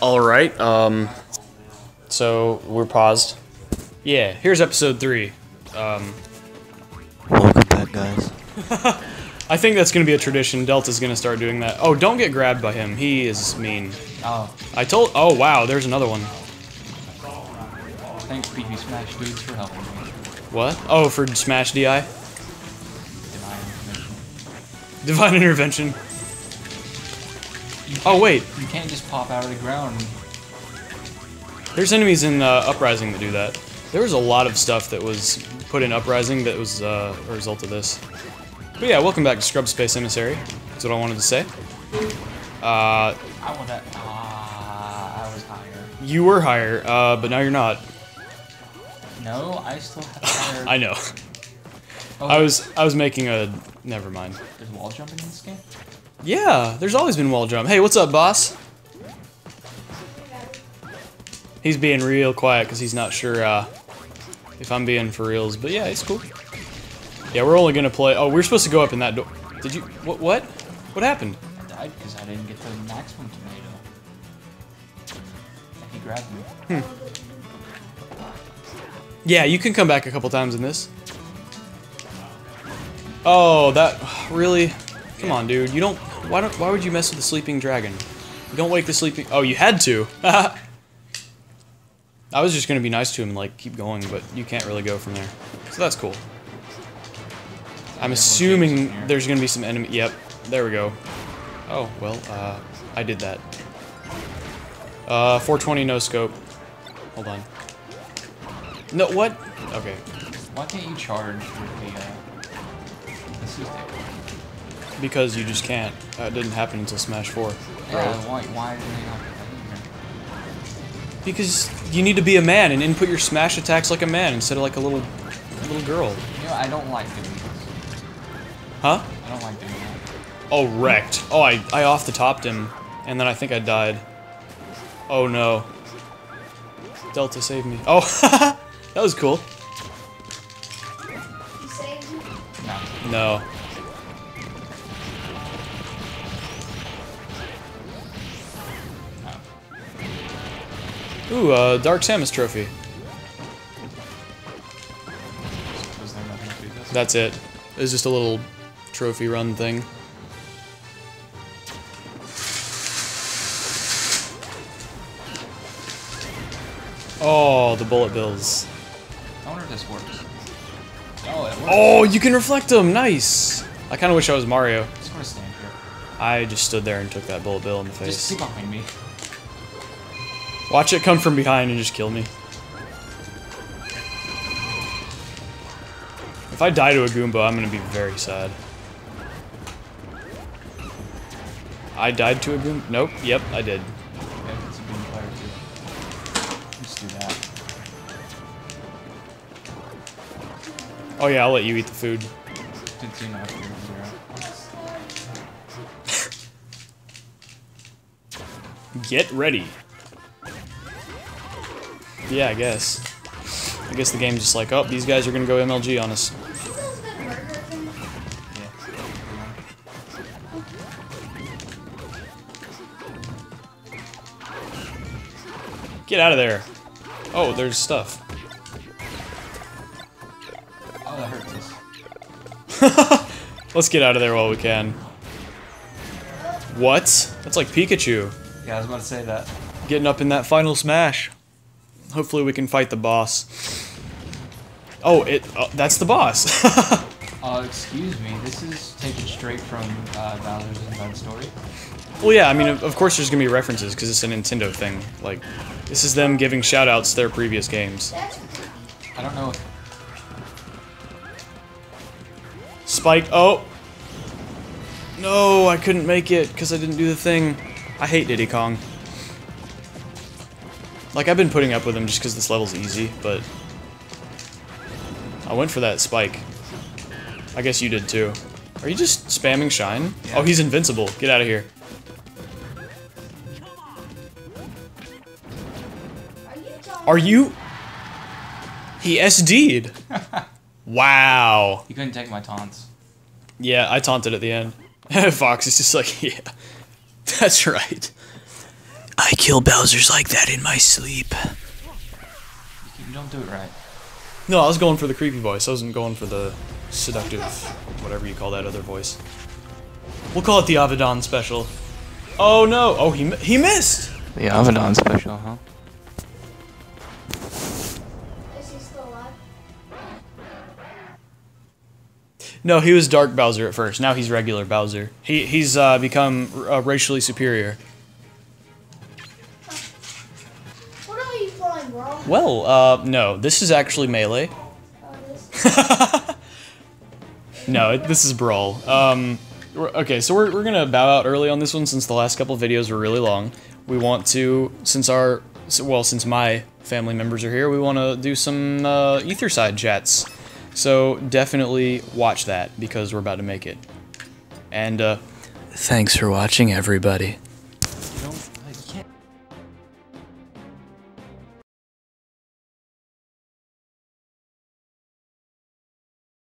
All right. Um, so we're paused. Yeah. Here's episode three. Um, Welcome back, guys. I think that's gonna be a tradition. Delta's gonna start doing that. Oh, don't get grabbed by him. He is mean. Oh, I told. Oh wow, there's another one. thanks BB Smash dudes for helping me. What? Oh, for Smash DI. Divine information. Divine intervention. Oh wait, You can't just pop out of the ground. there's enemies in uh, Uprising that do that. There was a lot of stuff that was put in Uprising that was uh, a result of this. But yeah, welcome back to Scrub Space Emissary. That's what I wanted to say. Uh, I want that. Ah, I was higher. you were higher, uh, but now you're not. No, I still have higher. I know. oh, I was I was making a. Never mind. There's wall jumping in this game. Yeah, there's always been wall jump. Hey, what's up, boss? He's being real quiet because he's not sure uh, if I'm being for reals. But yeah, it's cool. Yeah, we're only gonna play. Oh, we're supposed to go up in that door. Did you? What? What? What happened? I died because I didn't get the maximum tomato. And he grabbed me. Yeah, you can come back a couple times in this. Oh, that really? Come on, dude. You don't. Why don't? Why would you mess with the sleeping dragon? You don't wake the sleeping. Oh, you had to. I was just gonna be nice to him and like keep going, but you can't really go from there. So that's cool. I'm assuming there's gonna be some enemy. Yep, there we go. Oh well, uh, I did that. Uh, 420 no scope. Hold on. No, what? Okay. Why can't you charge with the uh, the? Because you just can't. That didn't happen until Smash 4. Yeah, why? Why did they not put that in here? Because you need to be a man and input your Smash attacks like a man instead of like a little little girl. You know, I don't like doing this. Huh? I don't like doing that. Oh, wrecked. Oh, I, I off the topped him, and then I think I died. Oh no. Delta saved me. Oh, that was cool. You saved me? No. Ooh, uh, Dark Samus trophy. Was there nothing to this? That's it. It's just a little trophy run thing. Oh, the bullet bills. I wonder if this works. Oh, it works. Oh, you can reflect them. Nice. I kind of wish I was Mario. Just gonna stand here. I just stood there and took that bullet bill in the Just face. sit behind me. Watch it come from behind and just kill me. If I die to a Goomba, I'm gonna be very sad. I died to a Goomba? Nope. Yep, I did. Oh yeah, I'll let you eat the food. Get ready. Yeah, I guess. I guess the game's just like, oh, these guys are gonna go MLG on us. Is those the burger thing? Yeah. Get out of there. Oh, there's stuff. Oh, that hurts us. Let's get out of there while we can. What? That's like Pikachu. Yeah, I was about to say that. Getting up in that final smash. Hopefully we can fight the boss. Oh, it. Uh, that's the boss. Uh, excuse me, this is taken straight from uh, Bowser's Inside Story. well, yeah. I mean, of of course there's gonna be references because it's a Nintendo thing. Like, this is them giving shout-outs to their previous games. I don't know. Spike. Oh. No, I couldn't make it because I didn't do the thing. I hate Diddy Kong. Like, I've been putting up with him just because this level's easy, but... I went for that spike. I guess you did too. Are you just spamming Shine? Yeah. Oh, he's invincible. Get out of here. Are you Are you... He SD'd. wow. You couldn't take my taunts. Yeah, I taunted at the end. Fox is just like, yeah, that's right. I kill Bowser's like that in my sleep. You don't do it right. No, I was going for the creepy voice. I wasn't going for the seductive, whatever you call that other voice. We'll call it the Avedon special. Oh no! Oh, he he missed. The Avedon special, huh? Is he still alive? No, he was Dark Bowser at first. Now he's regular Bowser. He he's uh, become uh, racially superior. Well, uh, no, this is actually melee. No, it, this is Brawl. Um, okay, so we're, we're gonna bow out early on this one since the last couple videos were really long. We want to, since our, well, since my family members are here, we want to do some uh, Etherside chats. So definitely watch that because we're about to make it. And uh, thanks for watching, everybody.